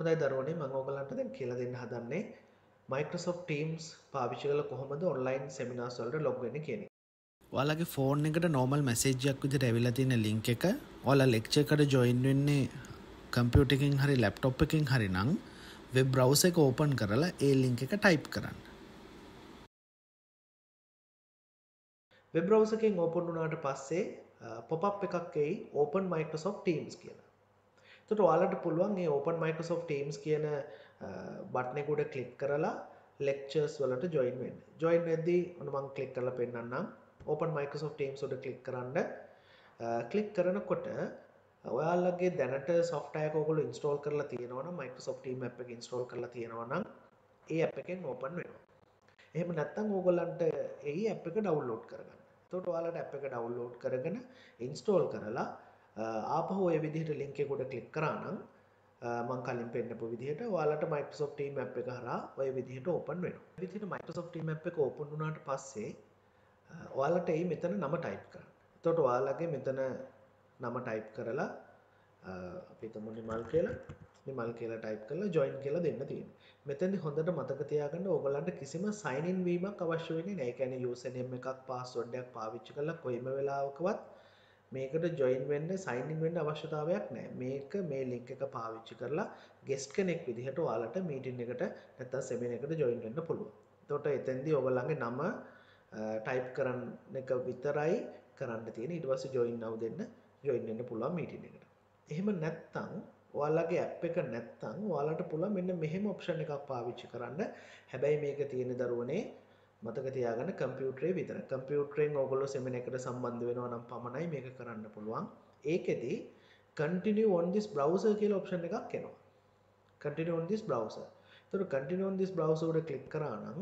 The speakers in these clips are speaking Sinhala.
හොඳයි දරුවනේ මම ඔයගලන්ට දැන් කියලා දෙන්න හදන්නේ Microsoft Teams පාවිච්චි කරලා කොහොමද ඔන්ලයින් සෙමිනාර්ස් වලට ලොග් වෙන්නේ කියන එක. ඔයාලගේ ෆෝන් එකට නෝමල් මැසේජ්යක් විදිහට ඇවිල්ලා තියෙන ලින්ක් එක ඔයාලා ලෙක්චර් එකට ජොයින් වෙන්නේ කම්පියුටර් එකකින් හරි ලැප්ටොප් එකකින් හරි නම් වෙබ් බ්‍රවුසර් එක ඕපන් කරලා ඒ ලින්ක් එක ටයිප් කරන්න. වෙබ් බ්‍රවුසර් එකෙන් ඕපන් වුණාට පස්සේ පොප් අප් එකක් එයි Open Microsoft Teams කියලා. එතකොට ඔයාලට පුළුවන් මේ Open Microsoft Teams කියන බටන් එක උඩ ක්ලික් කරලා lectures වලට join වෙන්න. join වෙද්දී ඔන්න මම ක්ලික් කරලා පෙන්නන්නම්. Open Microsoft Teams උඩ ක්ලික් කරන්න. ක්ලික් කරනකොට ඔයාලගේ දැනට software එක ඔයගොල්ලෝ install කරලා තියෙනවා නම් Microsoft Teams app එක install කරලා තියෙනවා නම් ඒ app එකෙන් open වෙනවා. එහෙම නැත්නම් ඕගොල්ලන්ට ඒ app එක download කරගන්න. එතකොට ඔයාලට app එක download කරගෙන install කරලා ආපහු ඔය විදිහට ලින්ක් එක උඩ ක්ලික් කරා නම් මම කලින් පෙන්නපු විදිහට ඔයාලට Microsoft Teams app එක හරහා ඔය විදිහට open වෙනවා. මේ විදිහට Microsoft Teams app එක open වුණාට පස්සේ ඔයාලට එයි මෙතන නම type කරන්න. එතකොට ඔයාලගේ මෙතන නම type කරලා අපි හිතමු නිමල් කියලා. නිමල් කියලා type කරලා join කියලා දෙන්න තියෙනවා. මෙතනදි හොඳට මතක තියාගන්න ඕගොල්ලන්ට කිසිම sign in වීමක් අවශ්‍ය වෙන්නේ නැහැ. ඒ කියන්නේ username එකක් password එකක් පාවිච්චි කරලා කොයිම වෙලාවකවත් මේකට ජොයින් වෙන්න සයින්ඉන් වෙන්න අවශ්‍යතාවයක් නෑ මේක මේ ලින්ක් එක පාවිච්චි කරලා ගෙස්ට් කෙනෙක් විදිහට ඔයාලට මීටින් එකට නැත්තම් සෙමින එකට ජොයින් වෙන්න පුළුවන්. එතකොට එතෙන්දී ඔයගොල්ලන්ගේ නම ටයිප් කරන්න එක විතරයි කරන්න තියෙන්නේ. ඊට පස්සේ ජොයින් නව් දෙන්න ජොයින් වෙන්න පුළුවන් මීටින් එකට. එහෙම නැත්තම් ඔයාලගේ ඇප් එක නැත්තම් ඔයාලට පුළුවන් මෙන්න මෙහෙම ඔප්ෂන් එකක් පාවිච්චි කරන්න. හැබැයි මේක තියෙන දරුවනේ මතක තියාගන්න කම්පියුටරේ විතර කම්පියුටරෙන් ඕගොල්ලෝ සෙමින එකට සම්බන්ධ වෙනවා නම් පමණයි මේක කරන්න පුළුවන් ඒකෙදි continue on this browser කියලා ඔප්ෂන් එකක් එනවා continue on this browser එතකොට continue on this browser උඩ ක්ලික් කරා නම්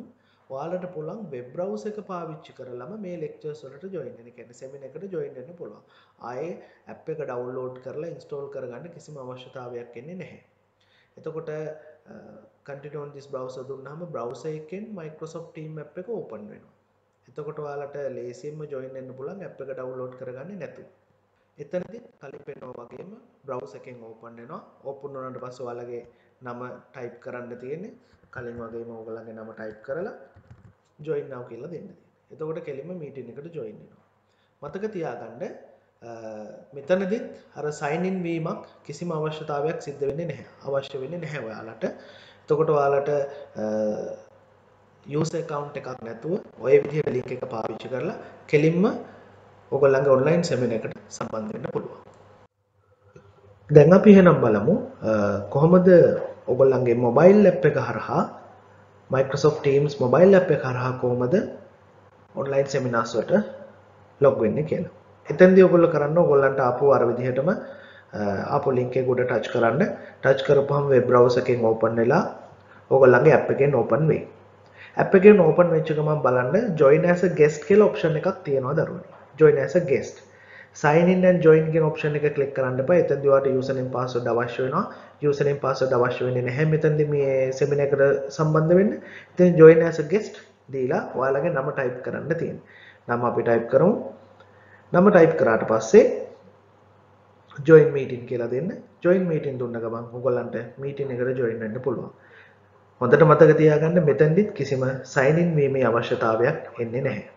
ඔයාලට පුළුවන් වෙබ් බ්‍රවුසර් එක පාවිච්චි කරලම මේ ලෙක්චර්ස් වලට ජොයින් වෙන්න. කියන්නේ සෙමින එකට ජොයින් වෙන්න පුළුවන්. ආයේ ඇප් එක ඩවුන්ලෝඩ් කරලා ඉන්ස්ටෝල් කරගන්න කිසිම අවශ්‍යතාවයක් එන්නේ නැහැ. එතකොට continue on this browser දුන්නාම browser එකෙන් Microsoft Teams app එක open වෙනවා. එතකොට ඔයාලට ලේසියෙන්ම join වෙන්න පුළුවන් app එක download කරගන්නේ නැතුව. එතනදී කලින් පෙන්වනා වගේම browser එකෙන් open වෙනවා. open වුණාට පස්සේ ඔයාලගේ නම type කරන්න තියෙන්නේ. කලින් වගේම ඔයගලගේ නම type කරලා join now කියලා දෙන්න තියෙනවා. එතකොට කෙලින්ම meeting එකට join වෙනවා. මතක තියාගන්න මෙතනදිත් අර සයින්ඉන් වීමක් කිසිම අවශ්‍යතාවයක් සිද්ධ වෙන්නේ නැහැ. අවශ්‍ය වෙන්නේ නැහැ ඔයාලට. එතකොට ඔයාලට යූසර් account එකක් නැතුව ඔය විදිහට link එක පාවිච්චි කරලා කෙලින්ම ඔයගොල්ලන්ගේ online seminar එකට සම්බන්ධ වෙන්න පුළුවන්. දැන් අපි එහෙනම් බලමු කොහොමද ඔයගොල්ලන්ගේ mobile app එක හරහා Microsoft Teams mobile app එක හරහා කොහොමද online seminars වලට log වෙන්නේ කියලා. එතෙන්දී ඔයගොල්ලෝ කරන්න ඔයගොල්ලන්ට ආපු අර විදිහටම ආපු link එක උඩ touch කරන්න. touch කරපුවම web browser එකෙන් open වෙලා ඔයගොල්ලන්ගේ app එකෙන් open වෙයි. app එකෙන් open වෙච්ච ගමන් බලන්න join as a guest කියලා option එකක් තියෙනවා දරුවනේ. join as a guest. sign in and join කියන option එක click කරන්න එපා. එතෙන්දී ඔයාලට username password අවශ්‍ය වෙනවා. username password අවශ්‍ය වෙන්නේ නැහැ. මෙතනදී මේ seminar එකට සම්බන්ධ වෙන්න. ඉතින් join as a guest දීලා ඔයාලගේ නම type කරන්න තියෙනවා. නම අපි type කරමු. නම ටයිප් කරාට පස්සේ ජොයින් මීටින් කියලා දෙන්න ජොයින් මීටින් දුන්න ගමන් ඔයගොල්ලන්ට මීටින් එකට ජොයින් වෙන්න පුළුවන්. හොඳට මතක තියාගන්න මෙතෙන්දිත් කිසිම සයින් ඉන් වීමේ අවශ්‍යතාවයක් එන්නේ නැහැ.